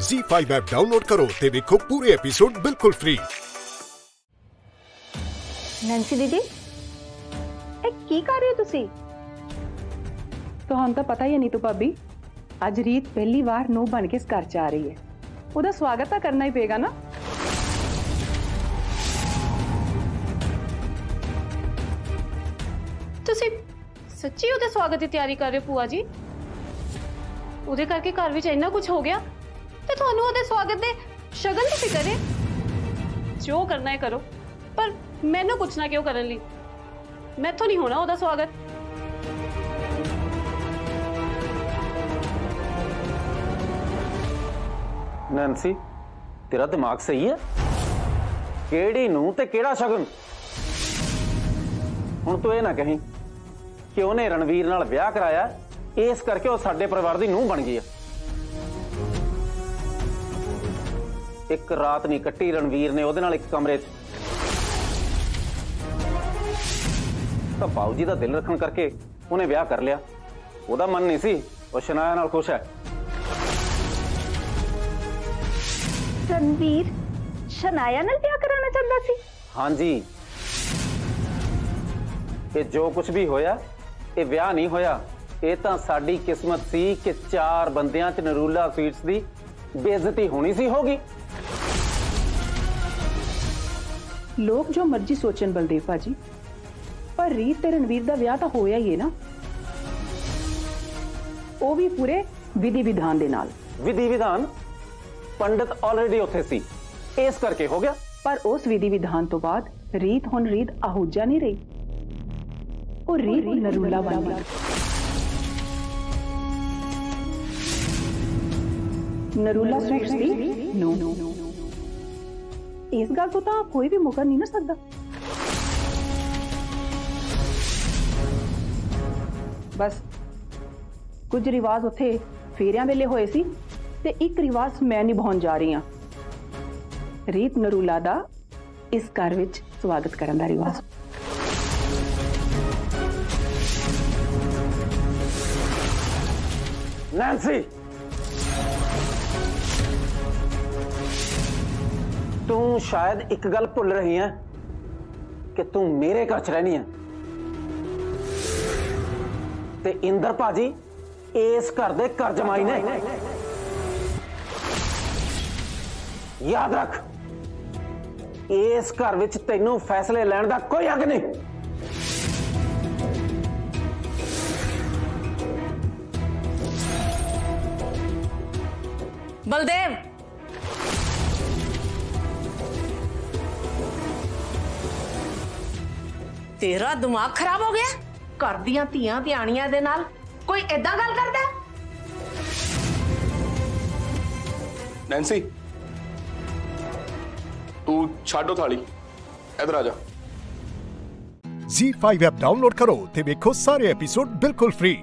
Z5 app download ਕਰੋ ਤੇ ਵੇਖੋ ਪੂਰੇ ਐਪੀਸੋਡ ਬਿਲਕੁਲ ਫ੍ਰੀ ਨੈਂਸੀ ਦੀਦੀ ਇਹ ਕੀ ਕਰ ਰਹੇ ਹੋ ਤੁਸੀਂ ਤੁਹਾਨੂੰ ਤਾਂ ਪਤਾ ਹੀ ਹੈ ਨੀਤੂ ਭਾਬੀ ਅੱਜ ਰੀਤ ਪਹਿਲੀ ਵਾਰ ਨੂੰ ਬਣ ਕੇ ਇਸ ਘਰ ਚ ਆ ਰਹੀ ਹੈ ਉਹਦਾ ਸਵਾਗਤ ਤਾਂ ਕਰਨਾ ਹੀ ਪਏਗਾ ਨਾ ਤੁਸੀਂ ਸੱਚੀ ਉਹਦੇ ਸਵਾਗਤ ਦੀ ਤਿਆਰੀ ਕਰ ਰਹੇ ਹੋ ਭੂਆ ਜੀ ਉਹਦੇ ਕਰਕੇ ਘਰ ਵਿੱਚ ਇੰਨਾ ਕੁਝ ਹੋ ਗਿਆ ਤੇ ਤੁਹਾਨੂੰ ਉਹਦੇ ਸਵਾਗਤ ਦੇ ਸ਼ਗਨ ਦੀ ਫਿਕਰ ਹੈ ਜੋ ਕਰਨਾ ਹੈ ਕਰੋ ਪਰ ਮੈਨੂੰ ਪੁੱਛਣਾ ਕਿਉਂ ਕਰਨ ਲਈ ਮੈਥੋਂ ਨਹੀਂ ਹੋਣਾ ਉਹਦਾ ਸਵਾਗਤ ਨੈਂਸੀ ਤੇਰਾ ਦਿਮਾਗ ਸਹੀ ਹੈ ਕਿਹੜੀ ਨੂੰ ਤੇ ਕਿਹੜਾ ਸ਼ਗਨ ਹੁਣ ਤੂੰ ਇਹ ਨਾ ਕਹੀਂ ਕਿ ਉਹਨੇ ਰਣਵੀਰ ਨਾਲ ਵਿਆਹ ਕਰਾਇਆ ਇਸ ਕਰਕੇ ਉਹ ਸਾਡੇ ਪਰਿਵਾਰ ਦੀ ਨੂੰਹ ਬਣ ਗਈ ਆ ਇੱਕ ਰਾਤ ਨਹੀਂ ਕੱਟੀ ਰਣਵੀਰ ਨੇ ਉਹਦੇ ਨਾਲ ਇੱਕ ਕਮਰੇ 'ਚ ਤਾਂ ਬਾਊ ਜੀ ਦਾ ਦਿਲ ਰੱਖਣ ਕਰਕੇ ਉਹਨੇ ਵਿਆਹ ਕਰ ਲਿਆ ਉਹਦਾ ਮਨ ਨਹੀਂ ਸੀ ਉਹ ਸ਼ਨਾਇਆ ਨਾਲ ਖੁਸ਼ ਹੈ ਰਣਵੀਰ ਸ਼ਨਾਇਆ ਨਾਲ ਵਿਆਹ ਕਰਾਉਣਾ ਚਾਹੁੰਦਾ ਸੀ ਹਾਂਜੀ ਇਹ ਜੋ ਕੁਝ ਵੀ ਹੋਇਆ ਇਹ ਵਿਆਹ ਨਹੀਂ ਹੋਇਆ ਇਹ ਤਾਂ ਸਾਡੀ ਕਿਸਮਤ ਸੀ ਕਿ ਚਾਰ ਬੰਦਿਆਂ 'ਚ ਨਰੂਲਾ ਸਵੀਟਸ ਦੀ ਬੇਇੱਜ਼ਤੀ ਹੋਣੀ ਸੀ ਹੋਗੀ ਲੋਕ ਜੋ ਮਰਜ਼ੀ ਸੋਚਣ ਬਲਦੇਵ ਭਾਜੀ ਪਰ ਰੀਤ ਤੇ ਰਣਵੀਰ ਦਾ ਵਿਆਹ ਤਾਂ ਹੋਇਆ ਹੀ ਹੈ ਨਾ ਉਹ ਵੀ ਪੂਰੇ ਵਿਧੀ ਵਿਧਾਨ ਦੇ ਨਾਲ ਵਿਧੀ ਵਿਧਾਨ ਪੰਡਤ ਆਲਰੇਡੀ ਉੱਥੇ ਸੀ ਇਸ ਕਰਕੇ ਹੋ ਗਿਆ ਪਰ ਉਸ ਵਿਧੀ ਵਿਧਾਨ ਤੋਂ ਬਾਅਦ ਰੀਤ ਹੁਣ ਰੀਤ ਆਹੂਜਾ ਨਹੀਂ ਰਹੀ ਉਹ ਰੀਤ ਨਰੂਲਾ ਬਣ ਗਈ ਨਰੂਲਾ ਸਵੀਟਸ ਦੀ ਨੋ ਇਸ ਗੱਲ ਤੋਂ ਤਾਂ ਕੋਈ ਵੀ ਮੁਕਰ ਨਹੀਂ ਨਾ ਸਕਦਾ ਬਸ ਕੁਝ ਰਿਵਾਜ ਉੱਥੇ ਫੇਰਿਆਂ ਵੇਲੇ ਹੋਏ ਸੀ ਤੇ ਇੱਕ ਰਿਵਾਜ ਮੈਂ ਨਿਭਾਉਣ ਜਾ ਰਹੀ ਹਾਂ ਰੀਤ ਨਰੂਲਾ ਦਾ ਇਸ ਘਰ ਵਿੱਚ ਸਵਾਗਤ ਕਰਨ ਦਾ ਰਿਵਾਜ ਨੈਂਸੀ ਤੂੰ ਸ਼ਾਇਦ ਇੱਕ ਗੱਲ ਭੁੱਲ ਰਹੀ ਹੈ ਕਿ ਤੂੰ ਮੇਰੇ ਘਰ 'ਚ ਰਹਿਣੀ ਹੈ ਤੇ ਇੰਦਰ ਭਾਜੀ ਇਸ ਘਰ ਦੇ ਘਰ ਜਮਾਈ ਨੇ ਯਾਦ ਰੱਖ ਇਸ ਘਰ ਵਿੱਚ ਤੈਨੂੰ ਫੈਸਲੇ ਲੈਣ ਦਾ ਕੋਈ ਹੱਕ ਨਹੀਂ ਬਲਦੇਵ ਤੇਰਾ ਦਿਮਾਗ ਖਰਾਬ ਹੋ ਗਿਆ ਘਰ ਦੀਆਂ ਧੀਆਂ ਧਿਆਣੀਆਂ ਦੇ ਨਾਲ ਕੋਈ ਏਦਾਂ ਗੱਲ ਕਰਦਾ ਹੈ? ਨੈਂਸੀ ਤੂੰ ਛੱਡੋ ਥਾਲੀ ਇਧਰ ਆ ਜਾ Z5 ਐਪ ਡਾਊਨਲੋਡ ਕਰੋ ਤੇ ਵੇਖੋ ਸਾਰੇ ਐਪੀਸੋਡ ਬਿਲਕੁਲ ਫ੍ਰੀ